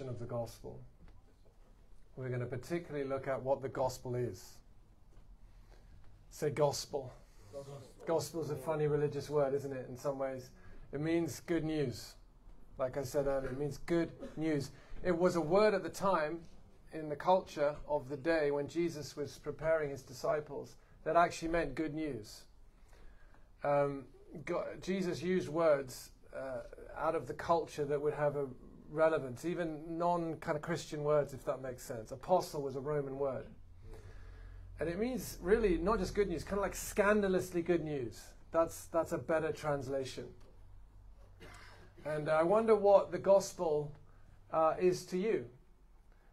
of the gospel. We're going to particularly look at what the gospel is. Say gospel. Gospel is a funny religious word, isn't it, in some ways? It means good news. Like I said earlier, it means good news. It was a word at the time in the culture of the day when Jesus was preparing his disciples that actually meant good news. Um, God, Jesus used words uh, out of the culture that would have a relevance, even non kind of Christian words, if that makes sense. Apostle was a Roman word. And it means really not just good news, kind of like scandalously good news. That's, that's a better translation. And I wonder what the gospel uh, is to you.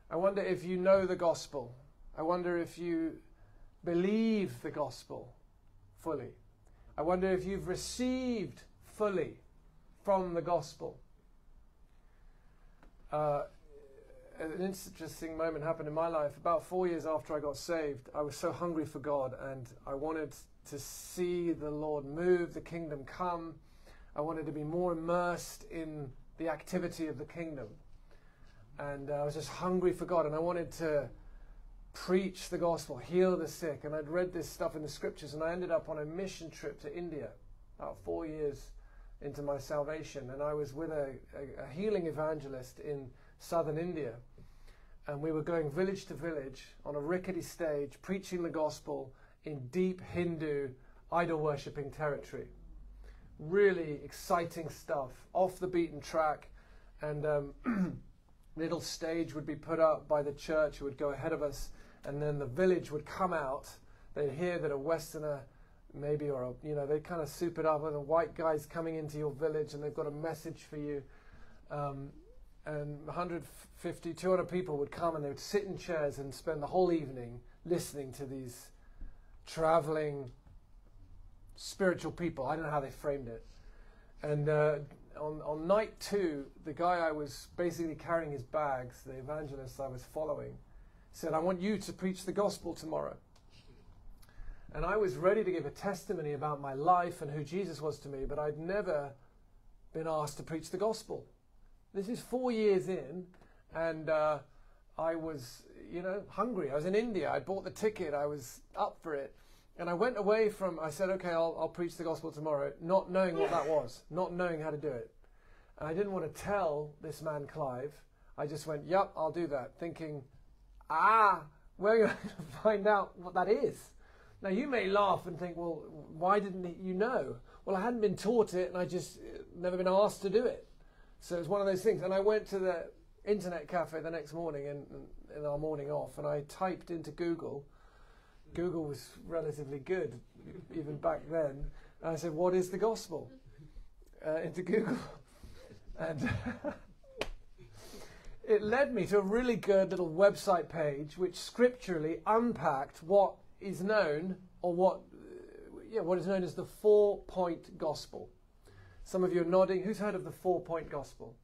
I wonder if you know the gospel. I wonder if you believe the gospel fully. I wonder if you've received fully from the gospel. Uh, an interesting moment happened in my life. About four years after I got saved, I was so hungry for God and I wanted to see the Lord move, the kingdom come. I wanted to be more immersed in the activity of the kingdom. And uh, I was just hungry for God and I wanted to preach the gospel, heal the sick. And I'd read this stuff in the scriptures and I ended up on a mission trip to India about four years into my salvation. And I was with a, a, a healing evangelist in southern India. And we were going village to village on a rickety stage, preaching the gospel in deep Hindu idol worshipping territory. Really exciting stuff, off the beaten track. And um, little stage would be put up by the church who would go ahead of us, and then the village would come out. They'd hear that a Westerner, maybe, or you know, they kind of soup it up, and a white guy's coming into your village, and they've got a message for you. Um, and 150, 200 people would come, and they would sit in chairs and spend the whole evening listening to these traveling spiritual people. I don't know how they framed it. And uh, on, on night two, the guy I was basically carrying his bags, the evangelist I was following, said, I want you to preach the gospel tomorrow. And I was ready to give a testimony about my life and who Jesus was to me, but I'd never been asked to preach the gospel. This is four years in, and uh, I was, you know, hungry. I was in India. I bought the ticket. I was up for it. And I went away from, I said, okay, I'll, I'll preach the gospel tomorrow, not knowing what that was, not knowing how to do it. And I didn't want to tell this man, Clive. I just went, yep, I'll do that, thinking, ah, where are you going to find out what that is? Now, you may laugh and think, well, why didn't you know? Well, I hadn't been taught it and I just uh, never been asked to do it. So it's one of those things. And I went to the internet cafe the next morning in, in our morning off and I typed into Google Google was relatively good even back then. And I said, "What is the gospel?" Uh, into Google, and it led me to a really good little website page which scripturally unpacked what is known or what uh, yeah what is known as the four point gospel. Some of you are nodding. Who's heard of the four point gospel?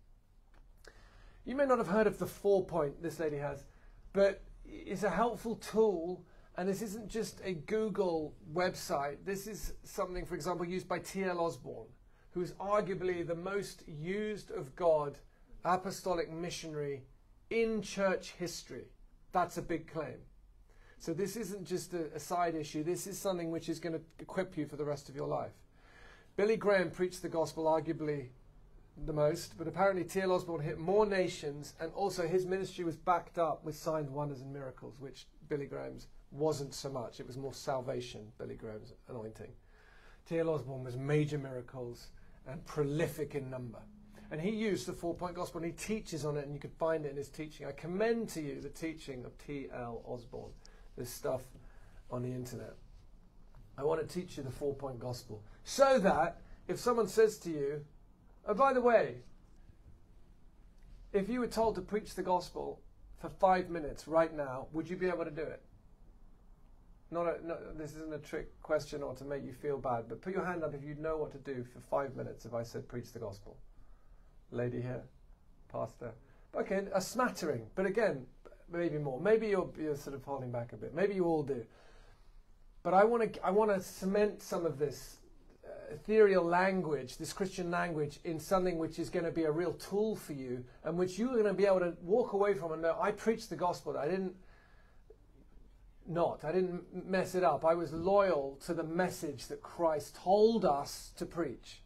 You may not have heard of the four point this lady has, but it's a helpful tool and this isn't just a Google website. This is something, for example, used by T.L. Osborn, who is arguably the most used of God apostolic missionary in church history. That's a big claim. So this isn't just a, a side issue. This is something which is going to equip you for the rest of your life. Billy Graham preached the gospel arguably the most, but apparently T.L. Osborn hit more nations, and also his ministry was backed up with signs, wonders, and miracles, which Billy Graham's wasn't so much. It was more salvation, Billy Graham's anointing. T.L. Osborn was major miracles and prolific in number. And he used the four point gospel and he teaches on it, and you can find it in his teaching. I commend to you the teaching of T.L. Osborn. There's stuff on the internet. I want to teach you the four point gospel so that if someone says to you, oh, by the way, if you were told to preach the gospel for five minutes right now, would you be able to do it? not, a, no, this isn't a trick question or to make you feel bad, but put your hand up if you know what to do for five minutes if I said preach the gospel. Lady here, pastor. Okay, a smattering, but again, maybe more. Maybe you're, you're sort of holding back a bit. Maybe you all do. But I want to I want to cement some of this uh, ethereal language, this Christian language, in something which is going to be a real tool for you and which you're going to be able to walk away from and know, I preached the gospel. I didn't not. I didn't mess it up. I was loyal to the message that Christ told us to preach.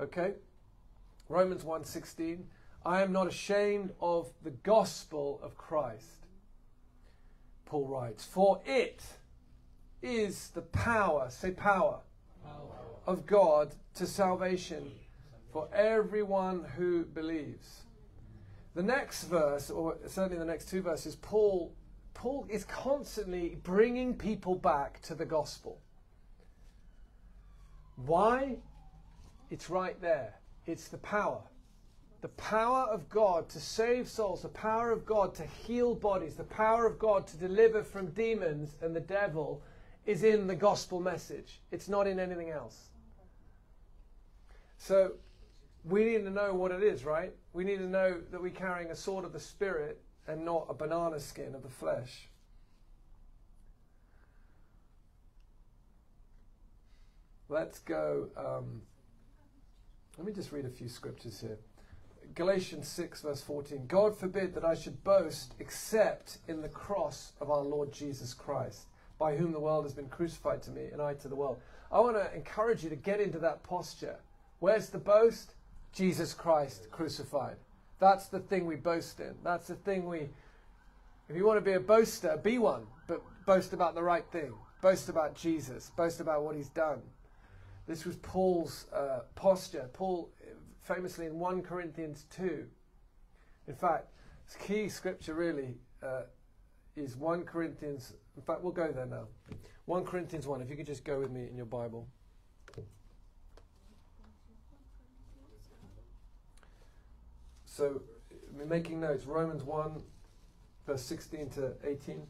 Okay? Romans 1:16 I am not ashamed of the gospel of Christ. Paul writes, for it is the power, say power, power. of God to salvation for everyone who believes. The next verse, or certainly the next two verses, Paul Paul is constantly bringing people back to the gospel. Why? It's right there. It's the power. The power of God to save souls, the power of God to heal bodies, the power of God to deliver from demons and the devil is in the gospel message. It's not in anything else. So we need to know what it is, right? We need to know that we're carrying a sword of the Spirit and not a banana skin of the flesh. Let's go. Um, let me just read a few scriptures here. Galatians 6, verse 14. God forbid that I should boast except in the cross of our Lord Jesus Christ, by whom the world has been crucified to me and I to the world. I want to encourage you to get into that posture. Where's the boast? Jesus Christ crucified. That's the thing we boast in. That's the thing we. If you want to be a boaster, be one, but boast about the right thing. Boast about Jesus. Boast about what he's done. This was Paul's uh, posture. Paul, famously in 1 Corinthians 2, in fact, key scripture really uh, is 1 Corinthians. In fact, we'll go there now. 1 Corinthians 1, if you could just go with me in your Bible. So, we're making notes. Romans 1, verse 16 to 18.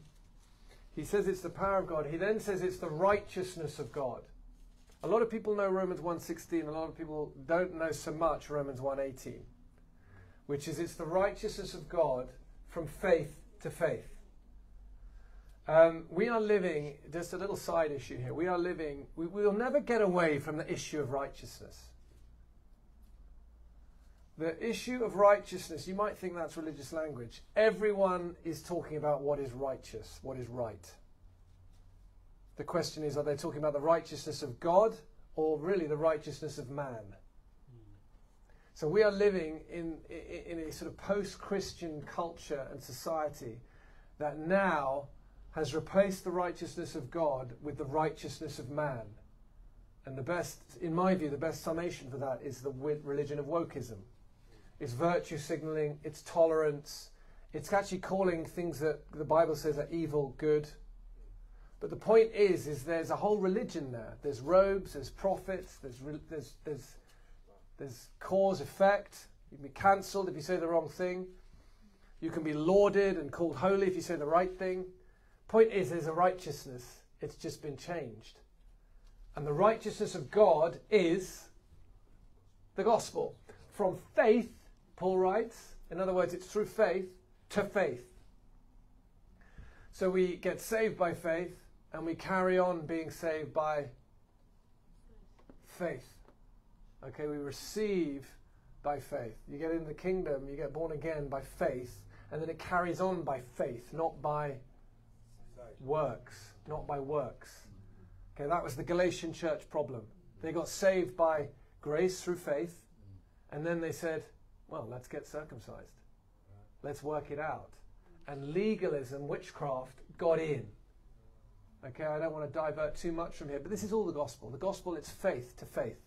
He says it's the power of God. He then says it's the righteousness of God. A lot of people know Romans 1.16. A lot of people don't know so much Romans 1.18, which is it's the righteousness of God from faith to faith. Um, we are living, just a little side issue here, we are living, we will never get away from the issue of righteousness. The issue of righteousness, you might think that's religious language. Everyone is talking about what is righteous, what is right. The question is are they talking about the righteousness of God or really the righteousness of man? So we are living in, in, a sort of post Christian culture and society that now has replaced the righteousness of God with the righteousness of man. And the best, in my view, the best summation for that is the religion of wokeism. It's virtue signaling, it's tolerance, it's actually calling things that the Bible says are evil good but the point is, is there's a whole religion there. There's robes, there's prophets, there's, there's, there's, there's cause, effect. You can be cancelled if you say the wrong thing. You can be lauded and called holy if you say the right thing. Point is, there's a righteousness. It's just been changed. And the righteousness of God is the gospel. From faith, Paul writes, in other words, it's through faith to faith. So we get saved by faith, and we carry on being saved by faith. Okay, we receive by faith. You get in the kingdom, you get born again by faith, and then it carries on by faith, not by works. Not by works. Okay, that was the Galatian church problem. They got saved by grace through faith, and then they said, well, let's get circumcised. Let's work it out. And legalism, witchcraft, got in. Okay, I don't want to divert too much from here, but this is all the gospel. The gospel, it's faith to faith.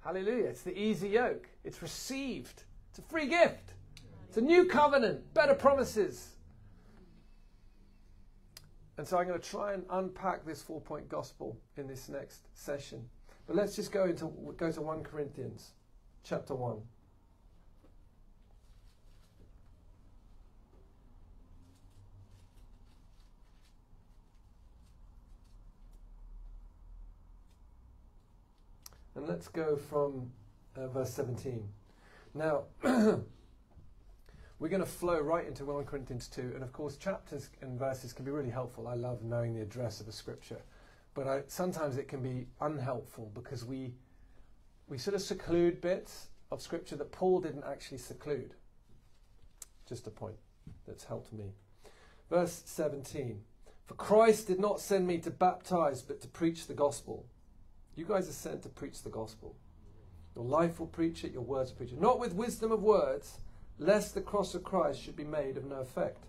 Hallelujah. It's the easy yoke. It's received. It's a free gift. It's a new covenant, better promises. And so I'm going to try and unpack this four point gospel in this next session. But let's just go into go to 1 Corinthians chapter 1. And let's go from uh, verse 17. Now, we're going to flow right into 1 Corinthians 2. And of course, chapters and verses can be really helpful. I love knowing the address of a scripture. But I, sometimes it can be unhelpful because we we sort of seclude bits of scripture that Paul didn't actually seclude. Just a point that's helped me. Verse 17 For Christ did not send me to baptize, but to preach the gospel. You guys are sent to preach the gospel. Your life will preach it, your words will preach it. Not with wisdom of words, lest the cross of Christ should be made of no effect.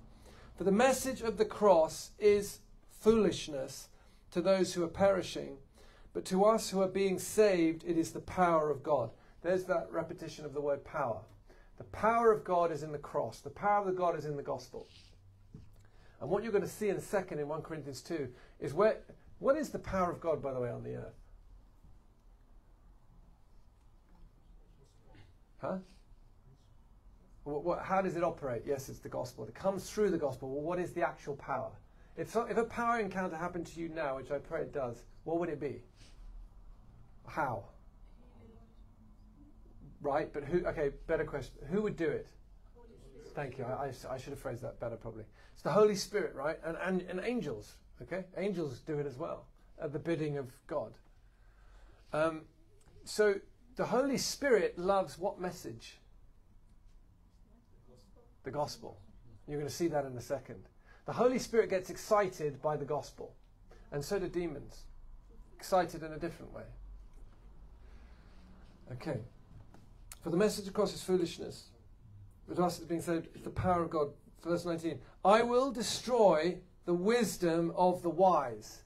For the message of the cross is foolishness to those who are perishing, but to us who are being saved, it is the power of God. There's that repetition of the word power. The power of God is in the cross, the power of the God is in the gospel. And what you're going to see in a second in 1 Corinthians 2 is where, what is the power of God, by the way, on the earth? Huh? What, what, how does it operate? Yes, it's the gospel. It comes through the gospel. Well, what is the actual power? If, so, if a power encounter happened to you now, which I pray it does, what would it be? How? Right, but who? Okay, better question. Who would do it? Thank you. I, I, I, should have phrased that better, probably. It's the Holy Spirit, right? And, and, and angels, okay? Angels do it as well at the bidding of God. Um, so the Holy Spirit loves what message? The gospel. You're going to see that in a second. The Holy Spirit gets excited by the gospel, and so do demons. Excited in a different way. Okay. For the message of cross is foolishness. But us is being said, it's the power of God. Verse 19. I will destroy the wisdom of the wise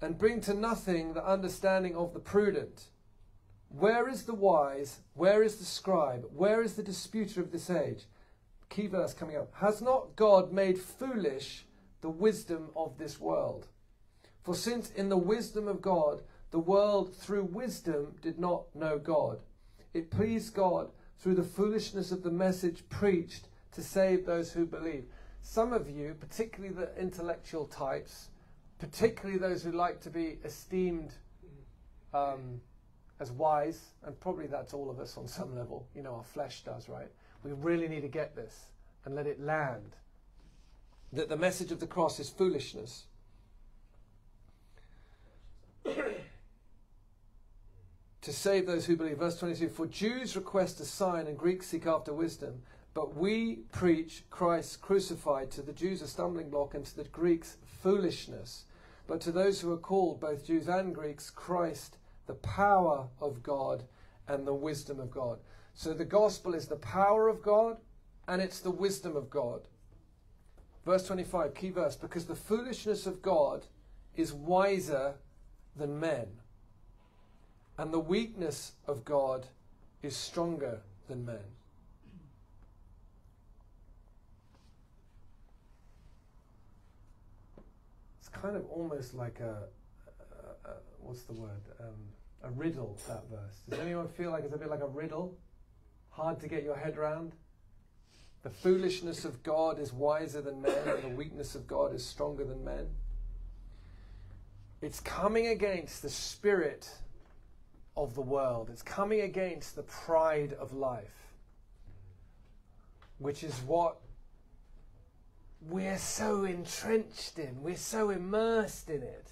and bring to nothing the understanding of the prudent. Where is the wise? Where is the scribe? Where is the disputer of this age? Key verse coming up. Has not God made foolish the wisdom of this world? For since in the wisdom of God, the world through wisdom did not know God, it pleased God through the foolishness of the message preached to save those who believe. Some of you, particularly the intellectual types, particularly those who like to be esteemed um, as wise, and probably that's all of us on some level, you know, our flesh does, right? We really need to get this and let it land. That the message of the cross is foolishness. to save those who believe. Verse 22 For Jews request a sign and Greeks seek after wisdom, but we preach Christ crucified. To the Jews, a stumbling block, and to the Greeks, foolishness. But to those who are called, both Jews and Greeks, Christ, the power of God and the wisdom of God. So the gospel is the power of God and it's the wisdom of God. Verse 25, key verse, because the foolishness of God is wiser than men and the weakness of God is stronger than men. It's kind of almost like a, what's the word? Um, a riddle, that verse. Does anyone feel like it's a bit like a riddle? Hard to get your head around? The foolishness of God is wiser than men, and the weakness of God is stronger than men. It's coming against the spirit of the world. It's coming against the pride of life, which is what we're so entrenched in. We're so immersed in it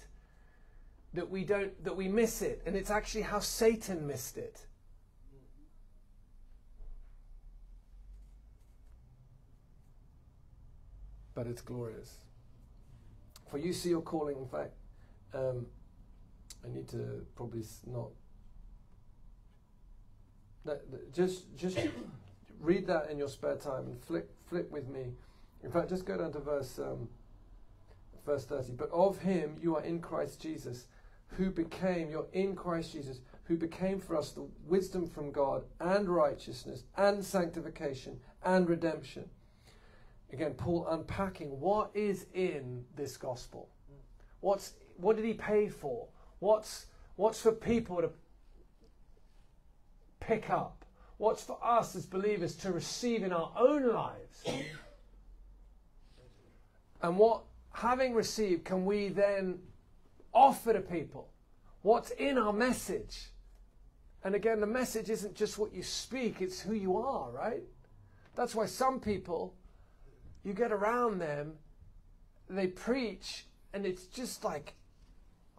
that we don't that we miss it, and it's actually how Satan missed it. But it's glorious. For you see your calling, in fact, um, I need to probably not just just read that in your spare time and flip flip with me. In fact, just go down to verse um, verse thirty. But of him you are in Christ Jesus, who became you're in Christ Jesus, who became for us the wisdom from God and righteousness and sanctification and redemption. Again, Paul unpacking what is in this gospel. What's what did he pay for? What's what's for people to pick up, what's for us as believers to receive in our own lives. And what, having received, can we then offer to people? What's in our message? And again, the message isn't just what you speak, it's who you are, right? That's why some people, you get around them, they preach, and it's just like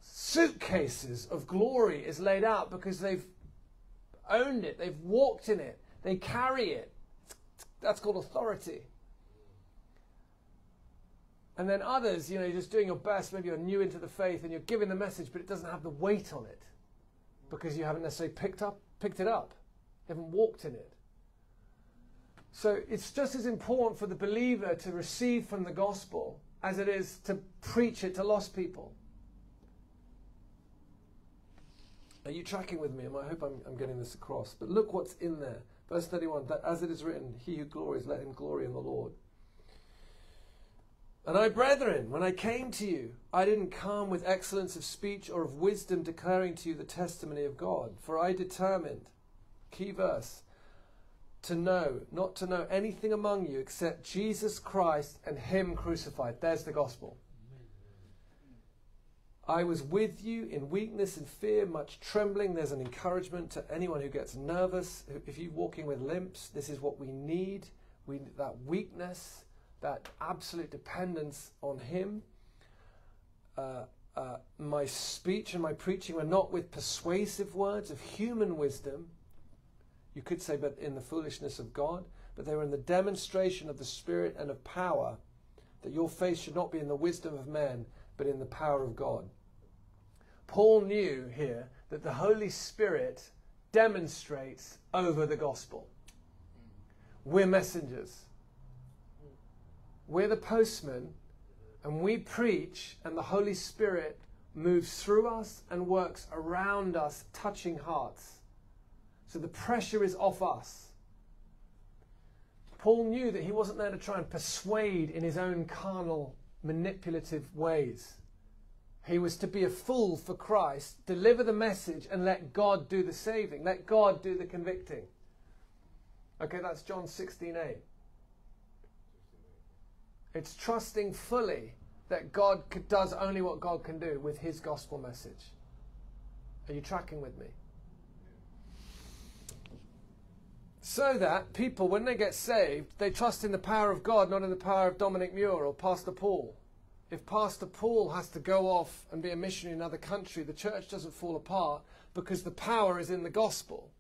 suitcases of glory is laid out because they've owned it, they've walked in it, they carry it. That's called authority. And then others, you know, you're just doing your best. Maybe you're new into the faith and you're giving the message, but it doesn't have the weight on it because you haven't necessarily picked up, picked it up. You haven't walked in it. So it's just as important for the believer to receive from the gospel as it is to preach it to lost people. Are you tracking with me? I hope I'm, I'm getting this across. But look what's in there. Verse 31 that as it is written, He who glories, let him glory in the Lord. And I, brethren, when I came to you, I didn't come with excellence of speech or of wisdom declaring to you the testimony of God. For I determined, key verse, to know, not to know anything among you except Jesus Christ and Him crucified. There's the gospel. I was with you in weakness and fear, much trembling. There's an encouragement to anyone who gets nervous. If you're walking with limps, this is what we need. We that weakness, that absolute dependence on Him. Uh, uh, my speech and my preaching were not with persuasive words of human wisdom. You could say, but in the foolishness of God, but they were in the demonstration of the Spirit and of power, that your faith should not be in the wisdom of men, but in the power of God. Paul knew here that the Holy Spirit demonstrates over the gospel. We're messengers. We're the postmen, and we preach, and the Holy Spirit moves through us and works around us, touching hearts. So the pressure is off us. Paul knew that he wasn't there to try and persuade in his own carnal, manipulative ways. He was to be a fool for Christ, deliver the message, and let God do the saving. Let God do the convicting. Okay, that's John 16 8. It's trusting fully that God does only what God can do with his gospel message. Are you tracking with me? So that people, when they get saved, they trust in the power of God, not in the power of Dominic Muir or Pastor Paul if Pastor Paul has to go off and be a missionary in another country, the church doesn't fall apart because the power is in the gospel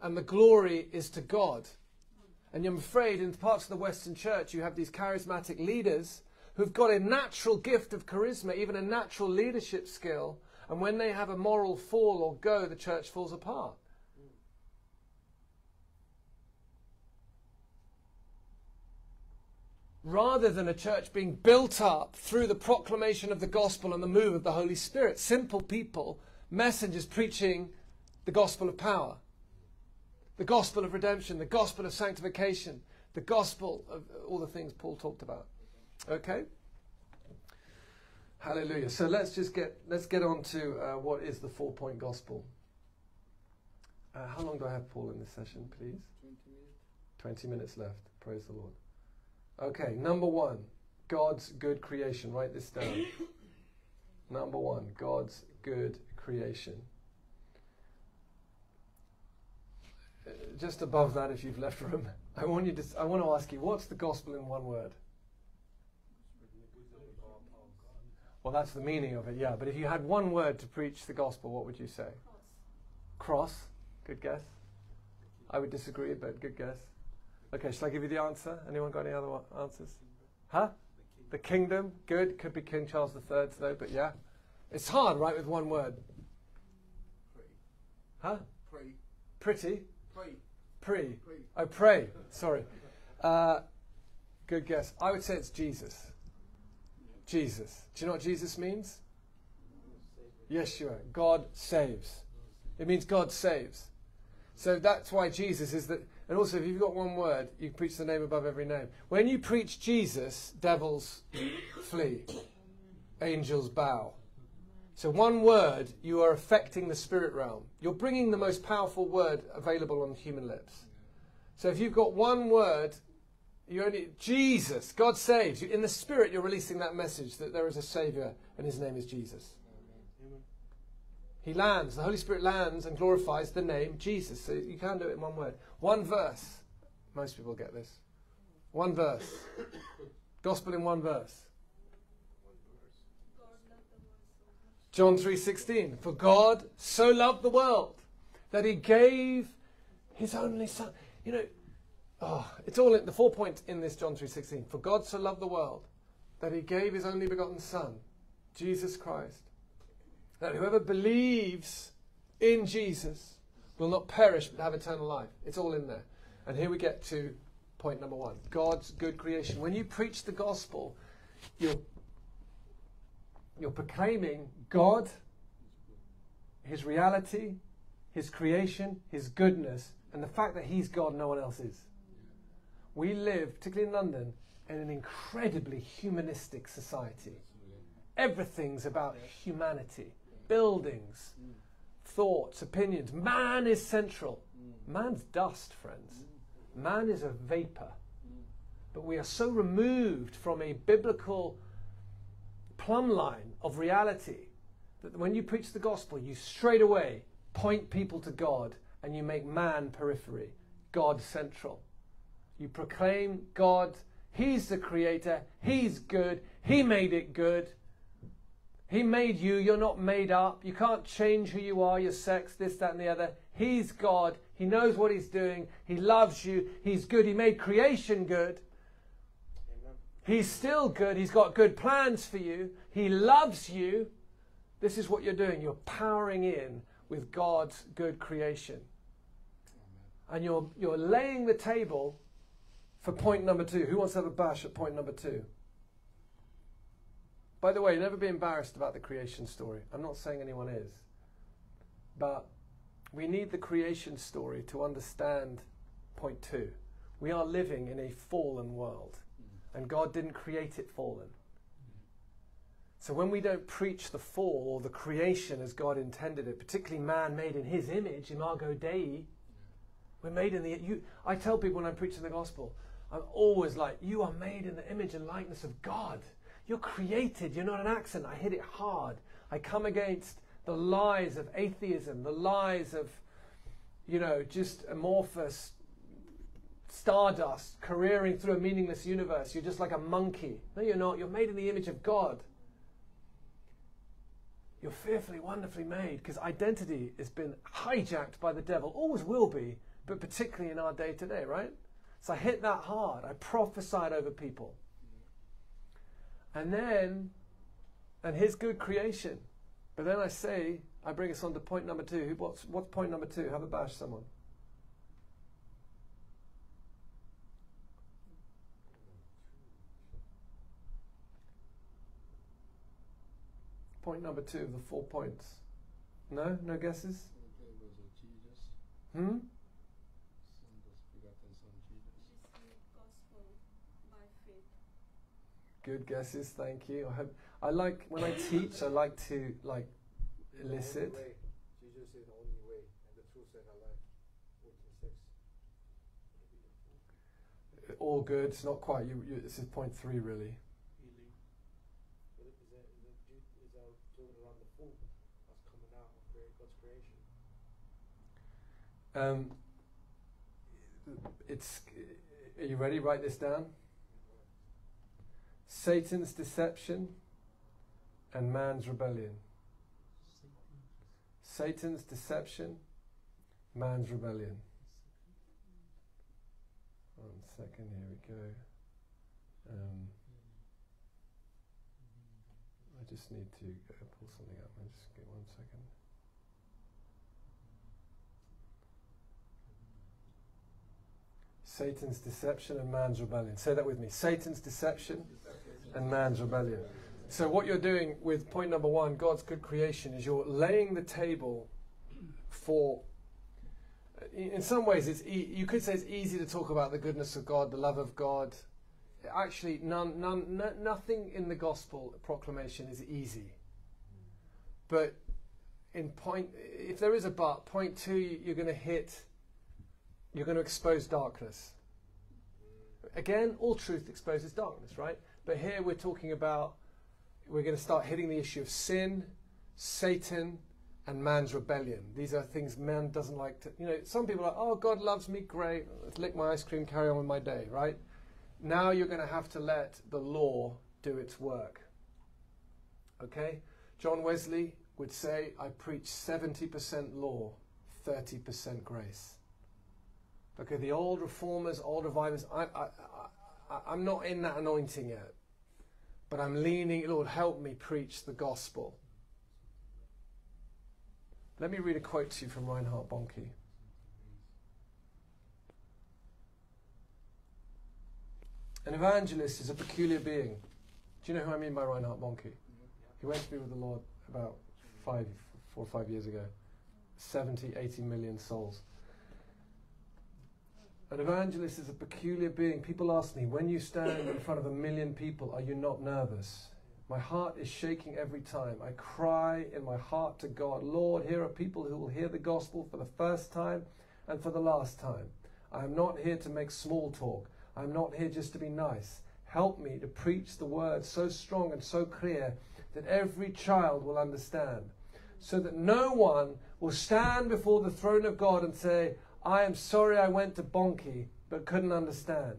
and the glory is to God. And I'm afraid in parts of the Western church, you have these charismatic leaders who've got a natural gift of charisma, even a natural leadership skill. And when they have a moral fall or go, the church falls apart. rather than a church being built up through the proclamation of the gospel and the move of the Holy Spirit. Simple people, messengers preaching the gospel of power, the gospel of redemption, the gospel of sanctification, the gospel of all the things Paul talked about. Okay? Hallelujah. So let's just get let's get on to uh, what is the four point gospel. Uh, how long do I have, Paul, in this session, please? 20 minutes. 20 minutes left. Praise the Lord. Okay, number one, God's good creation. Write this down. number one, God's good creation. Uh, just above that, if you've left room, I want you to. I want to ask you, what's the gospel in one word? Well, that's the meaning of it, yeah. But if you had one word to preach the gospel, what would you say? Cross. Cross. Good guess. I would disagree, but good guess. Okay, shall I give you the answer? Anyone got any other answers? Huh? The kingdom. Good. Could be King Charles III, though, but yeah. It's hard, right, with one word. Huh? Pretty? Pray. Pre. Oh, pray. Sorry. Uh, good guess. I would say it's Jesus. Jesus. Do you know what Jesus means? Yeshua. God saves. It means God saves. So that's why Jesus is that and also, if you've got one word, you preach the name above every name. When you preach Jesus, devils flee, angels bow. So, one word, you are affecting the spirit realm. You're bringing the most powerful word available on human lips. So, if you've got one word, you only Jesus, God saves you. In the spirit, you're releasing that message that there is a Savior, and His name is Jesus. He lands, the Holy Spirit lands and glorifies the name Jesus. So you can do it in one word. One verse. Most people get this. One verse. Gospel in one verse. John 3:16 For God so loved the world that he gave his only son. You know, oh, it's all in the four points in this John 3:16. For God so loved the world that he gave his only begotten son, Jesus Christ, that whoever believes in Jesus will not perish but have eternal life. It's all in there. And here we get to point number 1. God's good creation. When you preach the gospel, you're you're proclaiming God, His reality, His creation, His goodness, and the fact that He's God, no one else is. We live, particularly in London, in an incredibly humanistic society. Everything's about humanity, buildings, thoughts, opinions. Man is central. Man's dust, friends. Man is a vapor. But we are so removed from a biblical plumb line of reality that when you preach the gospel, you straight away point people to God and you make man periphery, God central. You proclaim God, He's the creator, He's good, He made it good. He made you, you're not made up. You can't change who you are, your sex, this, that, and the other. He's God. He knows what He's doing. He loves you. He's good. He made creation good. He's still good. He's got good plans for you. He loves you. This is what you're doing. You're powering in with God's good creation. And you're, you're laying the table for point number two. Who wants to have a bash at point number two? By the way, never be embarrassed about the creation story. I'm not saying anyone is. But we need the creation story to understand point two. We are living in a fallen world and God didn't create it fallen. So when we don't preach the fall or the creation as God intended it, particularly man made in His image, imago Dei, we're made in the. You, I tell people when I'm preaching the gospel, I'm always like, you are made in the image and likeness of God. You're created. You're not an accident. I hit it hard. I come against the lies of atheism, the lies of, you know, just amorphous stardust careering through a meaningless universe. You're just like a monkey. No, you're not. You're made in the image of God. You're fearfully, wonderfully made because identity has been hijacked by the devil. Always will be, but particularly in our day today, right? So I hit that hard. I prophesied over people. And then, and his good creation. But then I say, I bring us on to point number two. What's, what's point number two? Have a bash, someone. Point number two of the four points. No? No guesses? Hmm? Good guesses, thank you. I hope I like when I teach. I like to like elicit. Jesus is the only way, and the truth and the life. All good. It's not quite. You, you, this is point three, really. Healing. But is that, is that, Ju- is that talking around the food that's coming out of create God's creation? Um, it's. Are you ready? Write this down. Satan's deception and man's rebellion. Satan's deception, man's rebellion. One second, here we go. Um, I just need to pull something up. I just get one second. Satan's deception and man's rebellion. Say that with me. Satan's deception and man's rebellion. So, what you're doing with point number one, God's good creation, is you're laying the table for. In some ways, it's e- you could say it's easy to talk about the goodness of God, the love of God. Actually, none, none, no, nothing in the gospel proclamation is easy. But in point, if there is a but, point two, you're going to hit. You're going to expose darkness. Again, all truth exposes darkness, right? But here we're talking about, we're going to start hitting the issue of sin, Satan, and man's rebellion. These are things man doesn't like to, you know, some people are oh, God loves me, great, let's lick my ice cream, carry on with my day, right? Now you're going to have to let the law do its work. Okay? John Wesley would say, I preach 70% law, 30% grace. Okay, the old reformers, old revivers, I, I, I, I'm not in that anointing yet. But I'm leaning, Lord, help me preach the gospel. Let me read a quote to you from Reinhard Bonnke. An evangelist is a peculiar being. Do you know who I mean by Reinhard Bonnke? He went to be with the Lord about five, four or five years ago. 70, 80 million souls. An evangelist is a peculiar being. People ask me, when you stand in front of a million people, are you not nervous? My heart is shaking every time. I cry in my heart to God, Lord, here are people who will hear the gospel for the first time and for the last time. I am not here to make small talk. I am not here just to be nice. Help me to preach the word so strong and so clear that every child will understand, so that no one will stand before the throne of God and say, I am sorry I went to Bonnke but couldn't understand.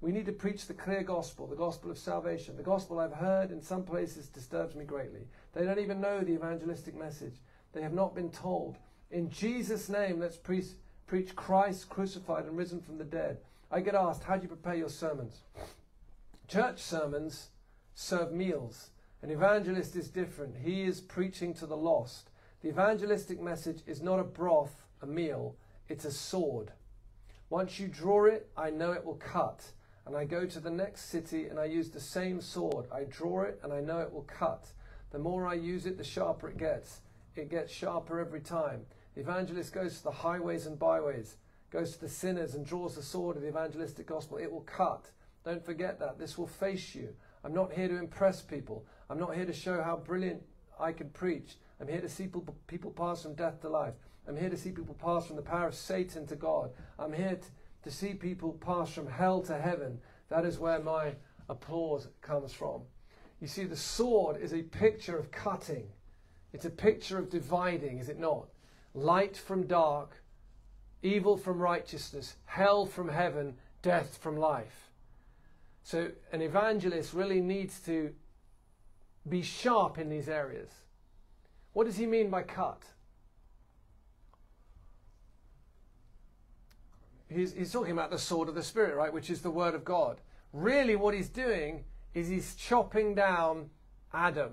We need to preach the clear gospel, the gospel of salvation. The gospel I've heard in some places disturbs me greatly. They don't even know the evangelistic message. They have not been told. In Jesus' name, let's pre- preach Christ crucified and risen from the dead. I get asked, how do you prepare your sermons? Church sermons serve meals. An evangelist is different. He is preaching to the lost. The evangelistic message is not a broth, a meal, it's a sword. Once you draw it, I know it will cut. And I go to the next city and I use the same sword. I draw it and I know it will cut. The more I use it, the sharper it gets. It gets sharper every time. The evangelist goes to the highways and byways, goes to the sinners and draws the sword of the evangelistic gospel. It will cut. Don't forget that. This will face you. I'm not here to impress people. I'm not here to show how brilliant I can preach. I'm here to see people, people pass from death to life. I'm here to see people pass from the power of Satan to God. I'm here to, to see people pass from hell to heaven. That is where my applause comes from. You see, the sword is a picture of cutting, it's a picture of dividing, is it not? Light from dark, evil from righteousness, hell from heaven, death from life. So, an evangelist really needs to be sharp in these areas. What does he mean by cut? He's, he's talking about the sword of the Spirit, right, which is the Word of God. Really, what he's doing is he's chopping down Adam.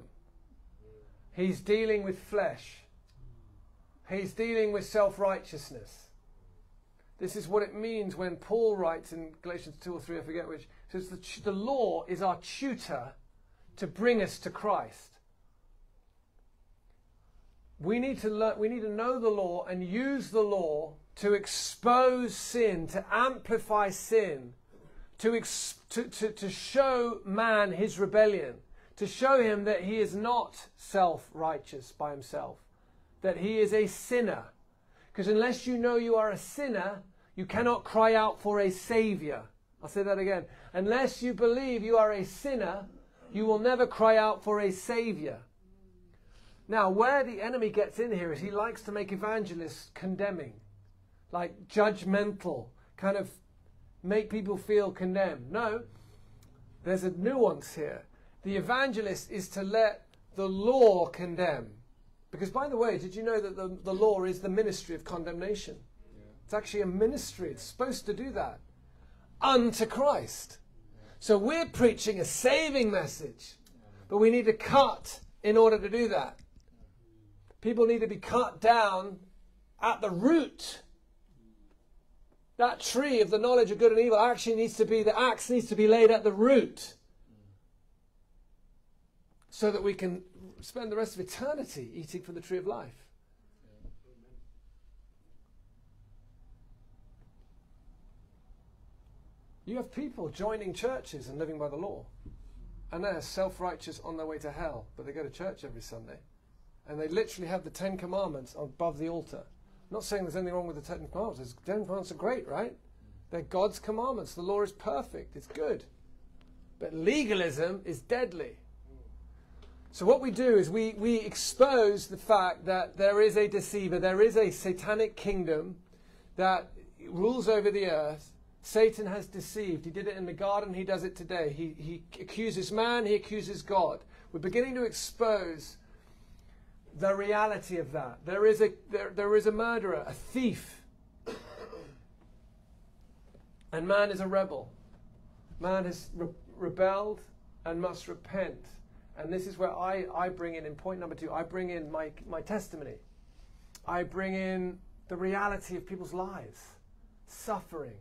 He's dealing with flesh. He's dealing with self righteousness. This is what it means when Paul writes in Galatians 2 or 3, I forget which, says the, the law is our tutor to bring us to Christ. We need to learn, we need to know the law and use the law to expose sin, to amplify sin, to, ex- to, to, to show man his rebellion, to show him that he is not self righteous by himself, that he is a sinner. Because unless you know you are a sinner, you cannot cry out for a savior. I'll say that again. Unless you believe you are a sinner, you will never cry out for a savior. Now, where the enemy gets in here is he likes to make evangelists condemning like judgmental, kind of make people feel condemned. No, there's a nuance here. The evangelist is to let the law condemn. Because, by the way, did you know that the, the law is the ministry of condemnation? Yeah. It's actually a ministry, it's supposed to do that unto Christ. So we're preaching a saving message, but we need to cut in order to do that. People need to be cut down at the root that tree of the knowledge of good and evil actually needs to be, the axe needs to be laid at the root so that we can spend the rest of eternity eating from the tree of life. You have people joining churches and living by the law. And they're self righteous on their way to hell, but they go to church every Sunday. And they literally have the Ten Commandments above the altar. Not saying there's anything wrong with the Ten Commandments. The Ten Commandments are great, right? They're God's commandments. The law is perfect. It's good. But legalism is deadly. So what we do is we, we expose the fact that there is a deceiver, there is a satanic kingdom that rules over the earth. Satan has deceived. He did it in the garden, he does it today. He, he accuses man, he accuses God. We're beginning to expose the reality of that. There is a, there, there is a murderer, a thief. And man is a rebel. Man has re- rebelled and must repent. And this is where I, I bring in, in point number two, I bring in my, my testimony. I bring in the reality of people's lives, suffering.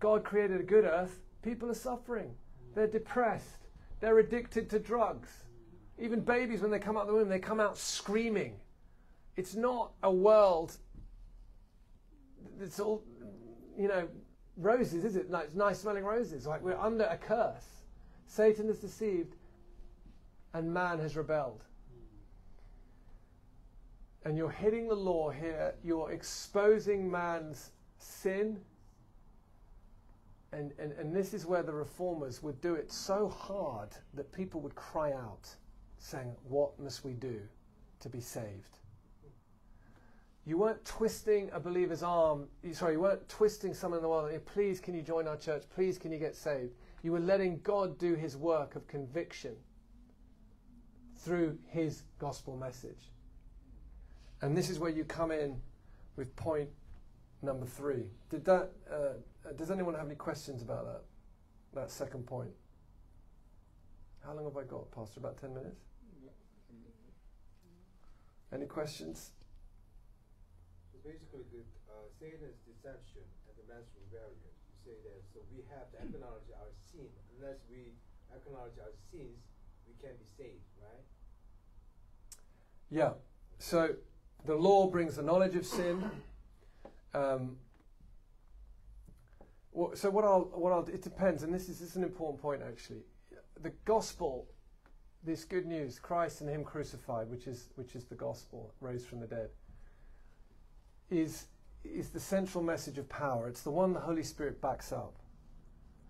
God created a good earth, people are suffering. They're depressed, they're addicted to drugs. Even babies, when they come out of the womb, they come out screaming. It's not a world it's all, you know, roses, is it? Like nice smelling roses. Like we're under a curse. Satan is deceived and man has rebelled. And you're hitting the law here, you're exposing man's sin. And, and, and this is where the reformers would do it so hard that people would cry out, saying, What must we do to be saved? You weren't twisting a believer's arm. Sorry, you weren't twisting someone in the world. Please, can you join our church? Please, can you get saved? You were letting God do his work of conviction through his gospel message. And this is where you come in with point number three. Did that, uh, does anyone have any questions about that? That second point? How long have I got, Pastor? About 10 minutes? Any questions? So basically the uh, Satan's deception and the man's rebellion. You say that so we have to acknowledge our sin. Unless we acknowledge our sins, we can't be saved, right? Yeah. So the law brings the knowledge of sin. Um, so what I'll what I'll it depends, and this is, this is an important point actually. The gospel, this good news, Christ and Him crucified, which is which is the gospel, raised from the dead is, is the central message of power. It's the one the Holy Spirit backs up.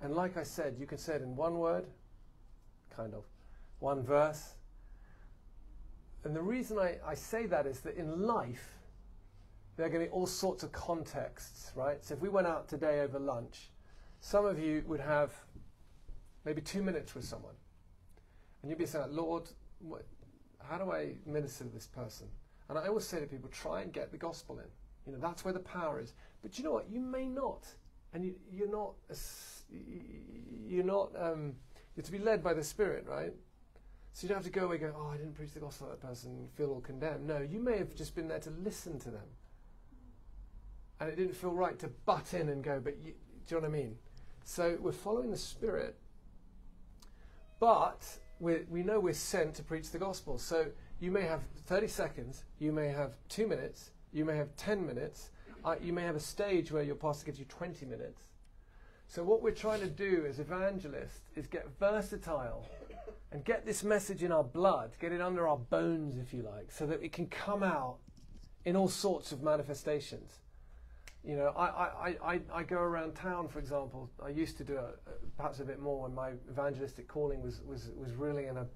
And like I said, you can say it in one word, kind of, one verse. And the reason I, I say that is that in life, there are going to be all sorts of contexts, right? So if we went out today over lunch, some of you would have maybe two minutes with someone. And you'd be saying, Lord, how do I minister to this person? And I always say to people, try and get the gospel in. You know, that's where the power is. But you know what? You may not. And you, you're not, you're not, um, you're to be led by the Spirit, right? So you don't have to go away and go, oh, I didn't preach the gospel to that person and feel all condemned. No, you may have just been there to listen to them. And it didn't feel right to butt in and go, but you, do you know what I mean? So we're following the Spirit, but we we know we're sent to preach the gospel. So you may have 30 seconds, you may have two minutes, you may have 10 minutes. Uh, you may have a stage where your pastor gives you 20 minutes. So, what we're trying to do as evangelists is get versatile and get this message in our blood, get it under our bones, if you like, so that it can come out in all sorts of manifestations. You know, I, I, I, I go around town, for example. I used to do it perhaps a bit more when my evangelistic calling was, was, was really in a,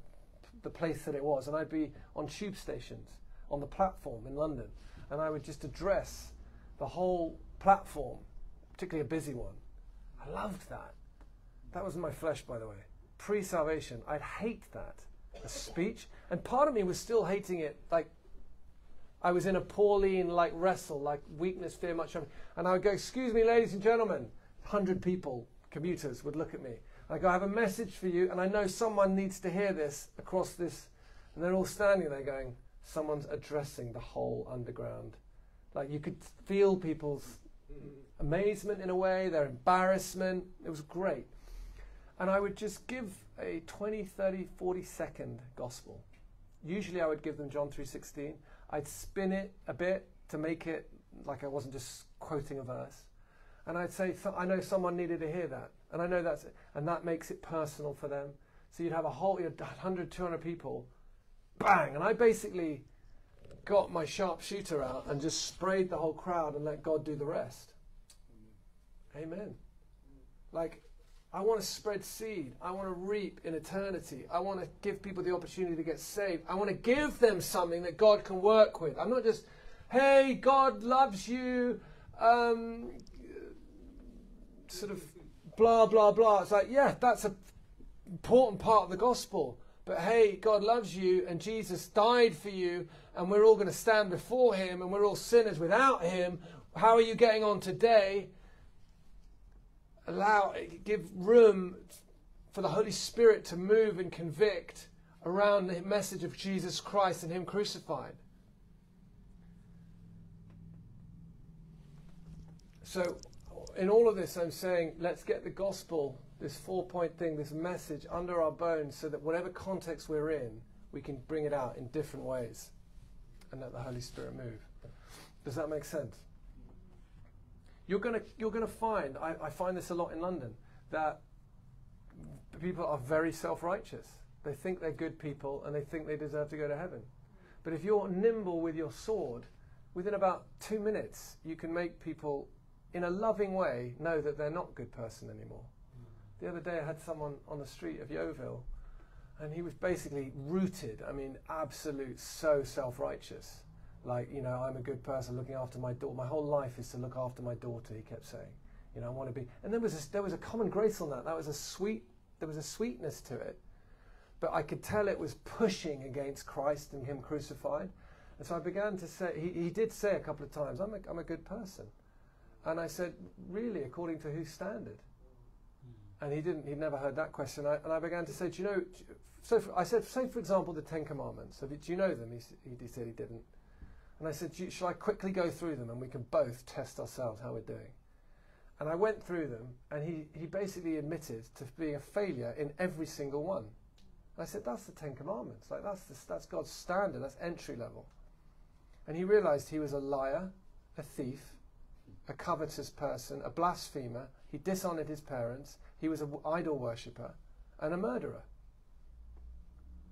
the place that it was. And I'd be on tube stations, on the platform in London and I would just address the whole platform, particularly a busy one. I loved that. That was my flesh, by the way. Pre salvation, I'd hate that. A speech. And part of me was still hating it like I was in a Pauline like wrestle, like weakness, fear, much. And I would go, Excuse me, ladies and gentlemen. 100 people, commuters, would look at me. I go, I have a message for you, and I know someone needs to hear this across this. And they're all standing there going, someone's addressing the whole underground. Like you could feel people's amazement in a way, their embarrassment. It was great. And I would just give a 20, 30, 40 second gospel. Usually I would give them John 3:16. I'd spin it a bit to make it like I wasn't just quoting a verse. And I'd say I know someone needed to hear that. And I know that's it. and that makes it personal for them. So you'd have a whole you know, 100 200 people bang. And I basically got my sharpshooter out and just sprayed the whole crowd and let God do the rest. Amen. Like, I want to spread seed. I want to reap in eternity. I want to give people the opportunity to get saved. I want to give them something that God can work with. I'm not just, hey, God loves you, um, sort of blah, blah, blah. It's like, yeah, that's an important part of the gospel. But hey, God loves you and Jesus died for you and we're all going to stand before him and we're all sinners without him. How are you getting on today? Allow, give room for the Holy Spirit to move and convict around the message of Jesus Christ and him crucified. So, in all of this, I'm saying let's get the gospel, this four point thing, this message under our bones so that whatever context we're in, we can bring it out in different ways and let the Holy Spirit move. Does that make sense? You're going to you're gonna find, I, I find this a lot in London, that people are very self righteous. They think they're good people and they think they deserve to go to heaven. But if you're nimble with your sword, within about two minutes, you can make people in a loving way, know that they're not a good person anymore. The other day, I had someone on the street of Yeovil, and he was basically rooted. I mean, absolute, so self righteous. Like, you know, I'm a good person looking after my daughter. My whole life is to look after my daughter, he kept saying. You know, I want to be. And there was, a, there was a common grace on that. That was a sweet, there was a sweetness to it. But I could tell it was pushing against Christ and Him crucified. And so I began to say, he, he did say a couple of times, I'm a, I'm a good person. And I said, Really, according to whose standard? Hmm. And he didn't, he'd never heard that question. I, and I began to say, Do you know, so for, I said, say for example, the Ten Commandments. Do you know them? He, he said he didn't. And I said, Shall I quickly go through them and we can both test ourselves how we're doing? And I went through them, and he, he basically admitted to being a failure in every single one. And I said, That's the Ten Commandments. Like, that's, that's God's standard, that's entry level. And he realized he was a liar, a thief, a covetous person, a blasphemer. He dishonored his parents. He was an idol worshipper and a murderer.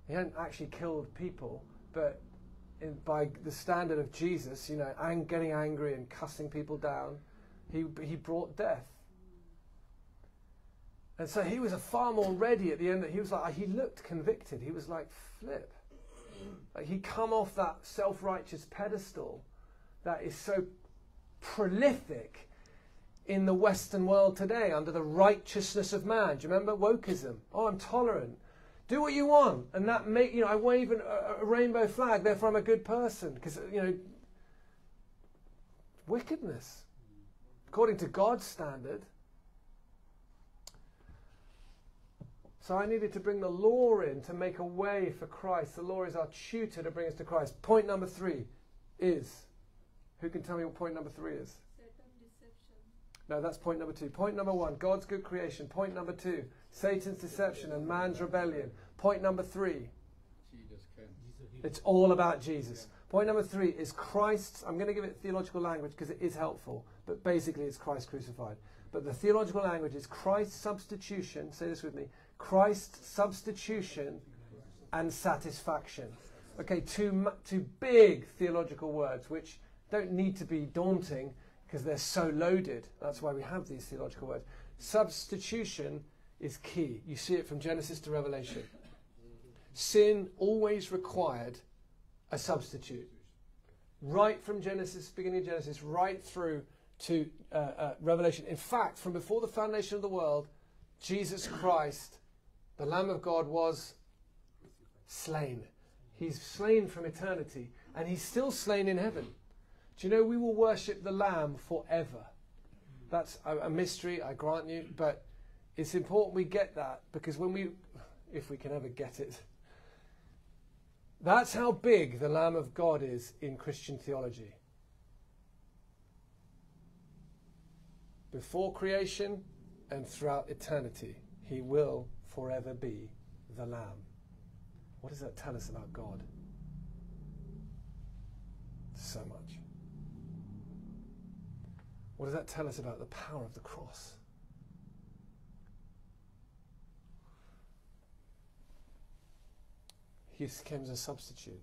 He hadn't actually killed people, but by the standard of Jesus, you know, and getting angry and cussing people down, he, he brought death. And so he was a far more ready at the end. That he was like, he looked convicted. He was like, flip. Like he'd come off that self righteous pedestal that is so prolific in the Western world today under the righteousness of man. Do you remember wokeism? Oh, I'm tolerant. Do what you want, and that make you know. I wave an, a, a rainbow flag, therefore I'm a good person because you know wickedness according to God's standard. So I needed to bring the law in to make a way for Christ. The law is our tutor to bring us to Christ. Point number three is who can tell me what point number three is? No, that's point number two. Point number one, God's good creation. Point number two, Satan's deception and man's rebellion. Point number three, it's all about Jesus. Point number three is Christ's, I'm going to give it theological language because it is helpful, but basically it's Christ crucified. But the theological language is Christ's substitution, say this with me, Christ's substitution and satisfaction. Okay, two, two big theological words which don't need to be daunting because they're so loaded. That's why we have these theological words. Substitution is key. You see it from Genesis to Revelation. Sin always required a substitute. Right from Genesis, beginning of Genesis, right through to uh, uh, Revelation. In fact, from before the foundation of the world, Jesus Christ, the Lamb of God, was slain. He's slain from eternity, and he's still slain in heaven. Do you know we will worship the Lamb forever? That's a, a mystery, I grant you, but it's important we get that because when we, if we can ever get it, that's how big the Lamb of God is in Christian theology. Before creation and throughout eternity, he will forever be the Lamb. What does that tell us about God? So much. What does that tell us about the power of the cross? He came as a substitute.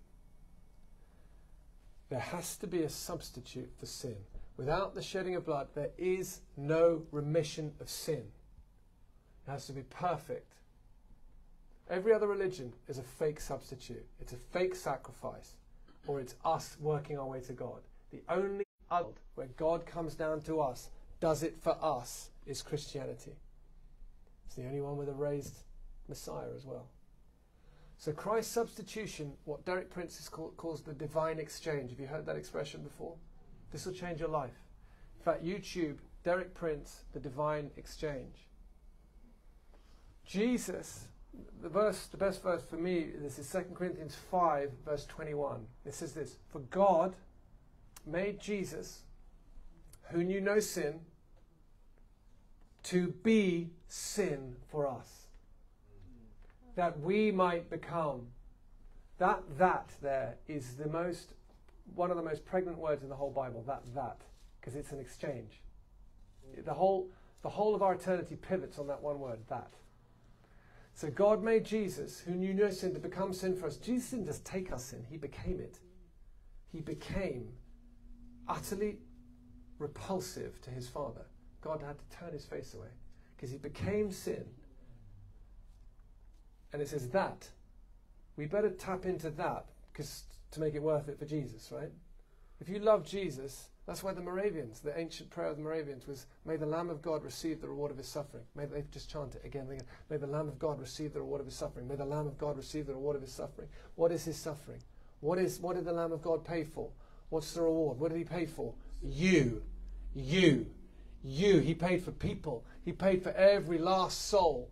There has to be a substitute for sin. Without the shedding of blood, there is no remission of sin. It has to be perfect. Every other religion is a fake substitute, it's a fake sacrifice, or it's us working our way to God. The only world where God comes down to us, does it for us, is Christianity. It's the only one with a raised Messiah as well. So Christ's substitution, what Derek Prince is call, calls the divine exchange. Have you heard that expression before? This will change your life. In fact, YouTube, Derek Prince, the divine exchange. Jesus, the verse, the best verse for me, this is 2 Corinthians 5, verse 21. It says this For God made Jesus, who knew no sin, to be sin for us, that we might become. That that there is the most one of the most pregnant words in the whole Bible. That that because it's an exchange. The whole the whole of our eternity pivots on that one word. That. So God made Jesus, who knew no sin, to become sin for us. Jesus didn't just take our sin; He became it. He became utterly repulsive to His Father. God had to turn his face away because he became sin. And it says that. We better tap into that because to make it worth it for Jesus, right? If you love Jesus, that's why the Moravians, the ancient prayer of the Moravians was, May the Lamb of God receive the reward of his suffering. May they just chant it again, again. May the Lamb of God receive the reward of his suffering. May the Lamb of God receive the reward of his suffering. What is his suffering? What is what did the Lamb of God pay for? What's the reward? What did he pay for? You. You. You. He paid for people. He paid for every last soul.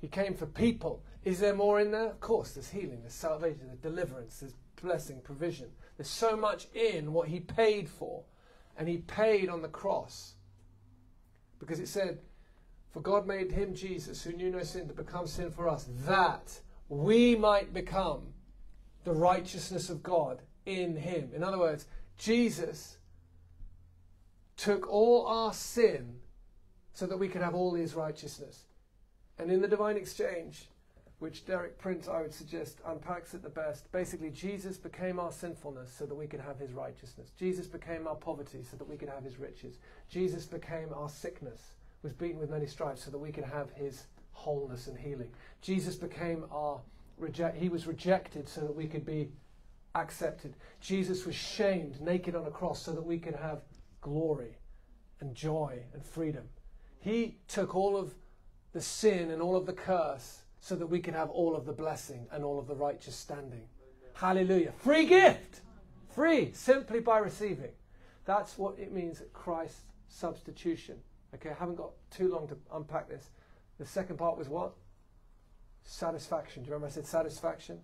He came for people. Is there more in there? Of course, there's healing, there's salvation, there's deliverance, there's blessing, provision. There's so much in what he paid for. And he paid on the cross. Because it said, For God made him, Jesus, who knew no sin, to become sin for us, that we might become the righteousness of God in him. In other words, Jesus took all our sin so that we could have all his righteousness. And in the divine exchange, which Derek Prince, I would suggest, unpacks it the best. Basically, Jesus became our sinfulness so that we could have his righteousness. Jesus became our poverty so that we could have his riches. Jesus became our sickness, was beaten with many stripes so that we could have his wholeness and healing. Jesus became our reject he was rejected so that we could be accepted. Jesus was shamed naked on a cross so that we could have glory and joy and freedom. He took all of the sin and all of the curse so that we can have all of the blessing and all of the righteous standing. Hallelujah. Free gift. Free, simply by receiving. That's what it means at Christ's substitution. Okay, I haven't got too long to unpack this. The second part was what? Satisfaction. Do you remember I said satisfaction?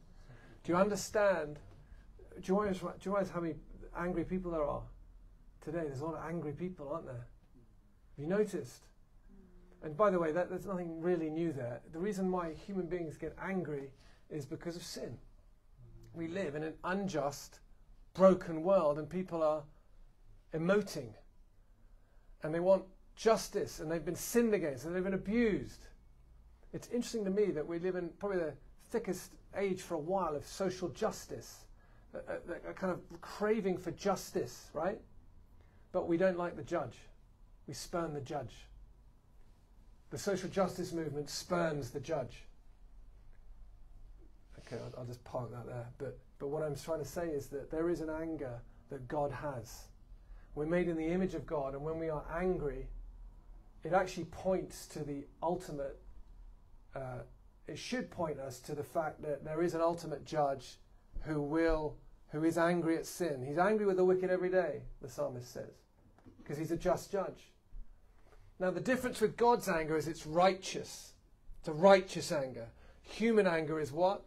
Do you understand? Do you realize, do you realize how many angry people there are today? There's a lot of angry people, aren't there? Have you noticed? And by the way, that, there's nothing really new there. The reason why human beings get angry is because of sin. We live in an unjust, broken world, and people are emoting. And they want justice, and they've been sinned against, and they've been abused. It's interesting to me that we live in probably the thickest age for a while of social justice, a, a, a kind of craving for justice, right? But we don't like the judge. We spurn the judge. The social justice movement spurns the judge. Okay, I'll, I'll, just park that there. But, but what I'm trying to say is that there is an anger that God has. We're made in the image of God, and when we are angry, it actually points to the ultimate, uh, it should point us to the fact that there is an ultimate judge who will, who is angry at sin. He's angry with the wicked every day, the psalmist says, because he's a just judge. Now, the difference with God's anger is it's righteous. It's a righteous anger. Human anger is what?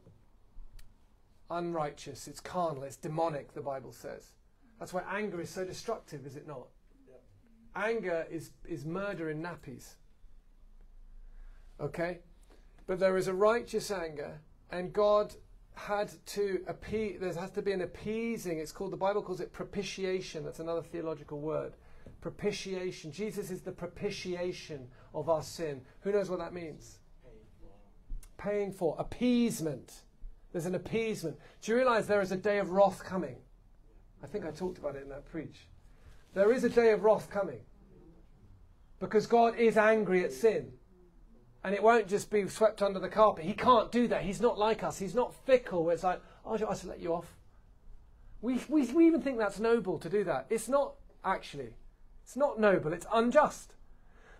Unrighteous. It's carnal. It's demonic, the Bible says. That's why anger is so destructive, is it not? Yep. Anger is, is murder in nappies. Okay? But there is a righteous anger, and God had to appease, there has to be an appeasing. It's called, the Bible calls it propitiation. That's another theological word propitiation. Jesus is the propitiation of our sin. Who knows what that means? Paying for. Appeasement. There's an appeasement. Do you realize there is a day of wrath coming? I think I talked about it in that preach. There is a day of wrath coming. Because God is angry at sin. And it won't just be swept under the carpet. He can't do that. He's not like us. He's not fickle where it's like, oh, I should let you off. We, we, we even think that's noble to do that. It's not actually. It's not noble, it's unjust.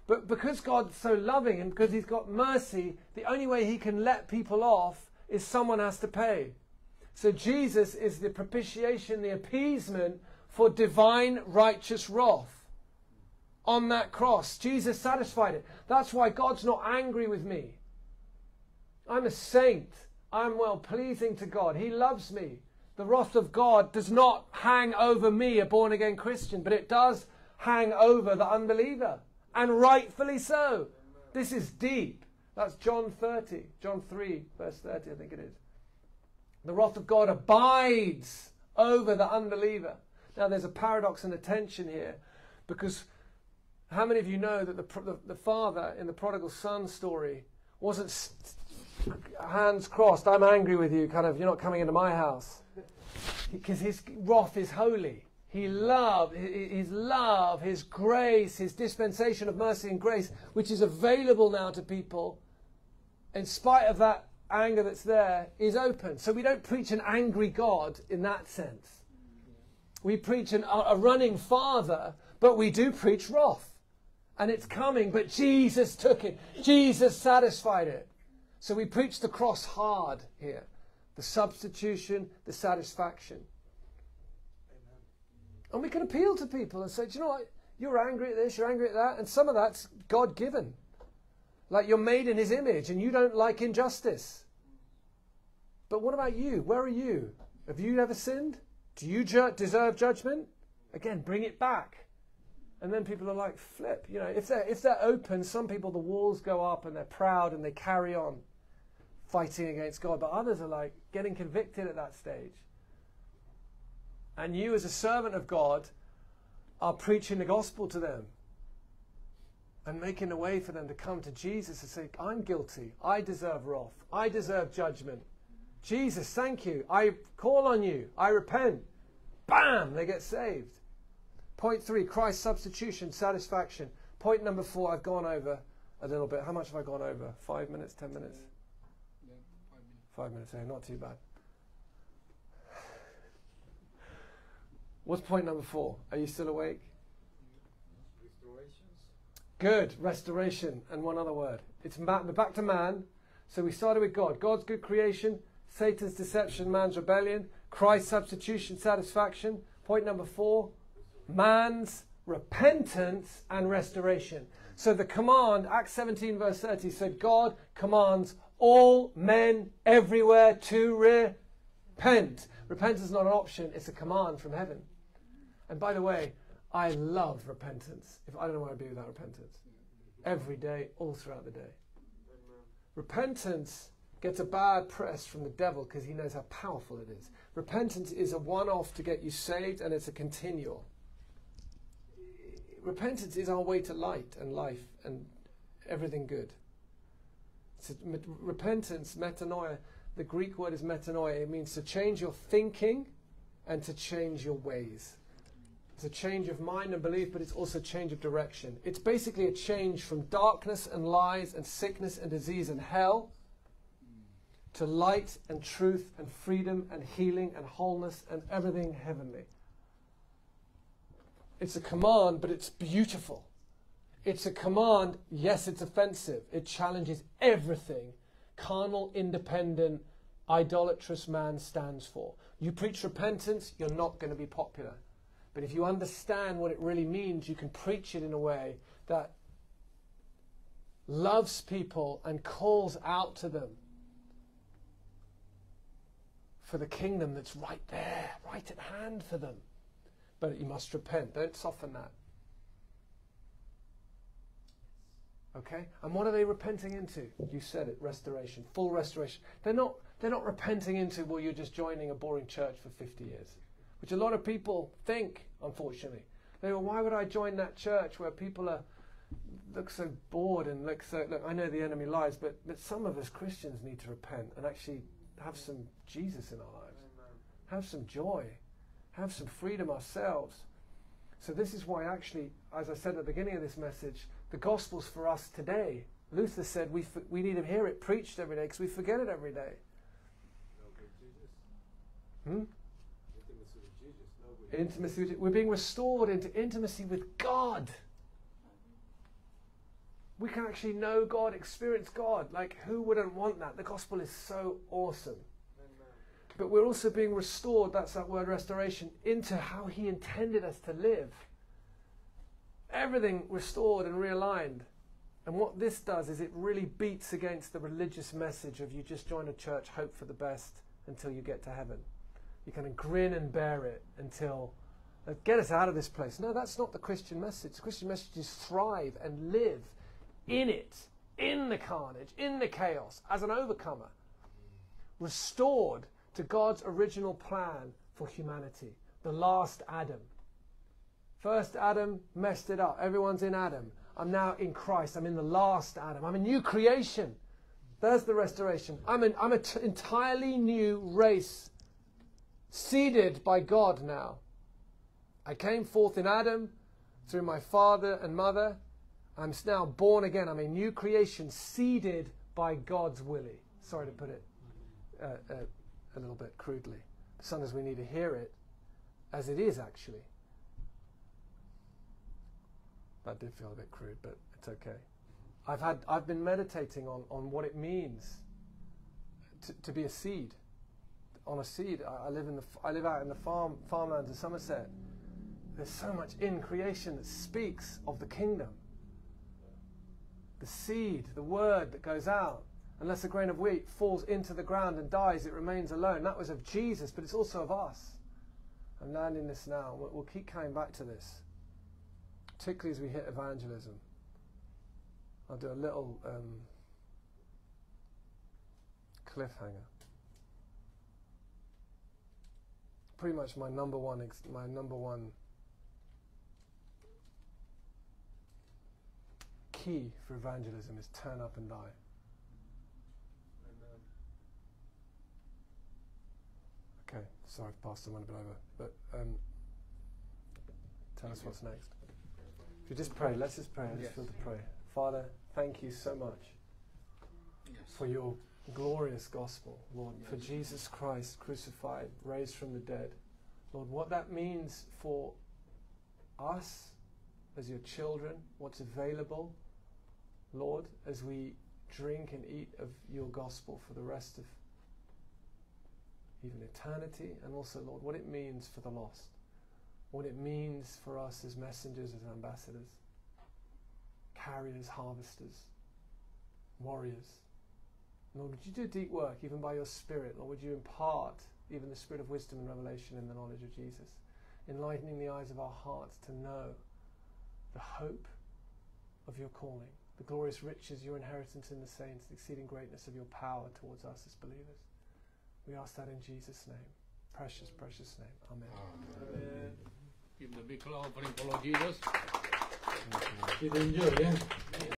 But because God's so loving and because He's got mercy, the only way He can let people off is someone has to pay. So Jesus is the propitiation, the appeasement for divine righteous wrath. On that cross, Jesus satisfied it. That's why God's not angry with me. I'm a saint. I'm well pleasing to God. He loves me. The wrath of God does not hang over me, a born again Christian, but it does hang over the unbeliever. And rightfully so. This is deep. That's John 30, John 3, verse 30, I think it is. The wrath of God abides over the unbeliever. Now, there's a paradox and a tension here because how many of you know that the, the, the father in the prodigal son story wasn't hands crossed, I'm angry with you, kind of, you're not coming into my house? Because his wrath is holy. He love, his love, his grace, his dispensation of mercy and grace, which is available now to people, in spite of that anger that's there, is open. So we don't preach an angry God in that sense. We preach an, a running Father, but we do preach wrath. And it's coming, but Jesus took it. Jesus satisfied it. So we preach the cross hard here the substitution, the satisfaction. And we can appeal to people and say, Do you know what? You're angry at this, you're angry at that, and some of that's God given. Like you're made in his image and you don't like injustice. But what about you? Where are you? Have you ever sinned? Do you ju- deserve judgment? Again, bring it back. And then people are like, flip. You know, if they're, if they're open, some people, the walls go up and they're proud and they carry on fighting against God. But others are like getting convicted at that stage. And you, as a servant of God, are preaching the gospel to them and making a way for them to come to Jesus and say, I'm guilty. I deserve wrath. I deserve judgment. Jesus, thank you. I call on you. I repent. Bam! They get saved. Point three Christ's substitution, satisfaction. Point number four, I've gone over a little bit. How much have I gone over? Five minutes, ten minutes? Yeah, five minutes. Five minutes, eh? Not too bad. What's point number four? Are you still awake? Good, restoration, and one other word. It's ma- back to man. So we started with God. God's good creation, Satan's deception, man's rebellion, Christ's substitution, satisfaction. Point number four, man's repentance and restoration. So the command, Acts 17, verse 30, said God commands all men everywhere to repent. Repentance is not an option, it's a command from heaven. And by the way, I love repentance. If I don't know where I'd be without repentance. Every day, all throughout the day. Repentance gets a bad press from the devil because he knows how powerful it is. Repentance is a one off to get you saved and it's a continual. Repentance is our way to light and life and everything good. So, repentance, metanoia, the Greek word is metanoia. It means to change your thinking and to change your ways. It's a change of mind and belief, but it's also a change of direction. It's basically a change from darkness and lies and sickness and disease and hell to light and truth and freedom and healing and wholeness and everything heavenly. It's a command, but it's beautiful. It's a command, yes, it's offensive. It challenges everything carnal, independent, idolatrous man stands for. You preach repentance, you're not going to be popular. But if you understand what it really means, you can preach it in a way that loves people and calls out to them for the kingdom that's right there, right at hand for them. But you must repent. Don't soften that. Okay? And what are they repenting into? You said it, restoration, full restoration. They're not they're not repenting into, well, you're just joining a boring church for 50 years. Which a lot of people think, unfortunately. They go, why would I join that church where people are look so bored and look so look, I know the enemy lies, but, but some of us Christians need to repent and actually have some Jesus in our lives. Have some joy. Have some freedom ourselves. So, this is why, actually, as I said at the beginning of this message, the gospel's for us today. Luther said we, f- we need to hear it preached every day because we forget it every day. No Hmm? Intimacy, with, we're being restored into intimacy with God. We can actually know God, experience God. Like, who wouldn't want that? The gospel is so awesome. But we're also being restored, that's that word restoration, into how He intended us to live. Everything restored and realigned. And what this does is it really beats against the religious message of you just join a church, hope for the best until you get to heaven. You kind of grin and bear it until uh, get us out of this place. No, that's not the Christian message. The Christian message is thrive and live in it, in the carnage, in the chaos, as an overcomer, restored to God's original plan for humanity, the last Adam. First Adam messed it up. Everyone's in Adam. I'm now in Christ. I'm in the last Adam. I'm a new creation. There's the restoration. I'm an I'm an entirely new race, seeded by God now. I came forth in Adam through my father and mother. I'm now born again. I'm a new creation, seeded by God's willie. Sorry to put it uh, uh, a little bit crudely. Sometimes we need to hear it as it is actually. That did feel a bit crude, but it's okay. I've had I've been meditating on, on what it means to, to be a seed. On a seed, I, I live in the I live out in the farm farmlands of Somerset. There's so much in creation that speaks of the kingdom. The seed, the word that goes out, unless a grain of wheat falls into the ground and dies, it remains alone. That was of Jesus, but it's also of us. I'm learning this now. We'll keep coming back to this particularly as we hit evangelism. I'll do a little um, cliffhanger. Pretty much my number one, ex- my number one key for evangelism is turn up and die. Okay, sorry, Pastor went a bit over, but um, tell us what's next. If you just pray, let's just pray. I just feel to pray. Father, thank you so much Yes. for your glorious gospel, Lord, for Jesus Christ crucified, raised from the dead. Lord, what that means for us as your children, what's available, Lord, as we drink and eat of your gospel for the rest of even eternity, and also, Lord, what it means for the lost, what it means for us as messengers, as ambassadors, carriers, harvesters, warriors. Lord, would you do deep work even by your Spirit? Lord, would you impart even the spirit of wisdom and revelation in the knowledge of Jesus, enlightening the eyes of our hearts to know the hope of your calling, the glorious riches, your inheritance in the saints, the exceeding greatness of your power towards us as believers. We ask that in Jesus' name. Precious, precious name. Amen. Amen. Give the big clap offering for Lord Jesus. Did you enjoy, eh? yeah?